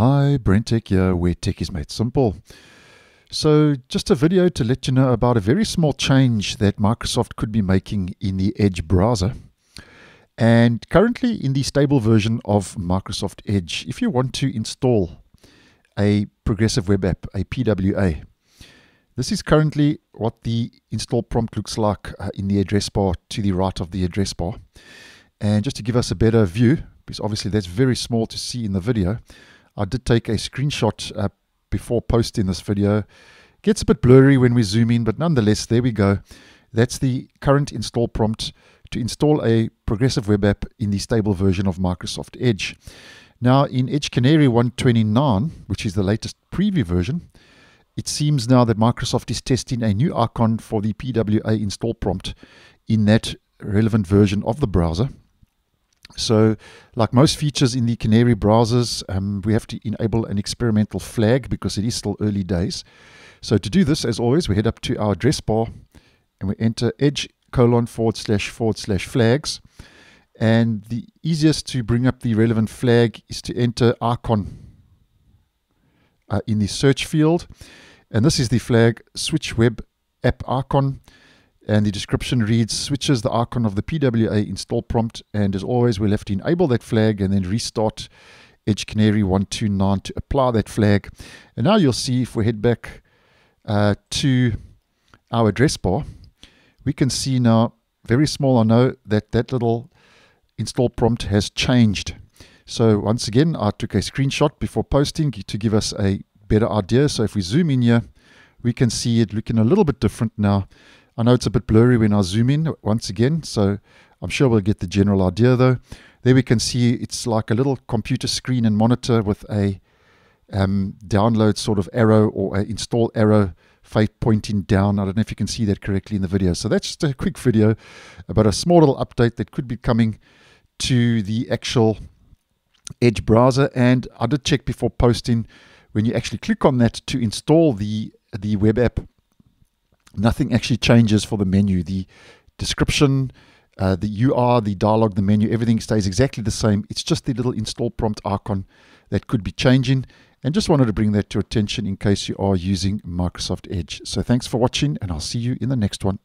Hi, BrenTech here, where tech is made simple. So, just a video to let you know about a very small change that Microsoft could be making in the Edge browser. And currently, in the stable version of Microsoft Edge, if you want to install a progressive web app, a PWA, this is currently what the install prompt looks like uh, in the address bar to the right of the address bar. And just to give us a better view, because obviously that's very small to see in the video, I did take a screenshot uh, before posting this video. Gets a bit blurry when we zoom in, but nonetheless, there we go. That's the current install prompt to install a progressive web app in the stable version of Microsoft Edge. Now, in Edge Canary 129, which is the latest preview version, it seems now that Microsoft is testing a new icon for the PWA install prompt in that relevant version of the browser. So, like most features in the Canary browsers, um, we have to enable an experimental flag because it is still early days. So, to do this, as always, we head up to our address bar and we enter edge colon forward slash forward slash flags. And the easiest to bring up the relevant flag is to enter icon uh, in the search field. And this is the flag switch web app icon and the description reads switches the icon of the PWA install prompt and as always we'll have to enable that flag and then restart Edge Canary 129 to apply that flag. And now you'll see if we head back uh, to our address bar we can see now very small I know that that little install prompt has changed. So once again I took a screenshot before posting to give us a better idea. So if we zoom in here we can see it looking a little bit different now I know it's a bit blurry when I zoom in once again, so I'm sure we'll get the general idea though. There we can see it's like a little computer screen and monitor with a um, download sort of arrow or install arrow pointing down. I don't know if you can see that correctly in the video. So that's just a quick video about a small little update that could be coming to the actual Edge browser. And I did check before posting when you actually click on that to install the the web app nothing actually changes for the menu. The description, uh, the UR, the dialog, the menu, everything stays exactly the same. It's just the little install prompt icon that could be changing. And just wanted to bring that to attention in case you are using Microsoft Edge. So thanks for watching, and I'll see you in the next one.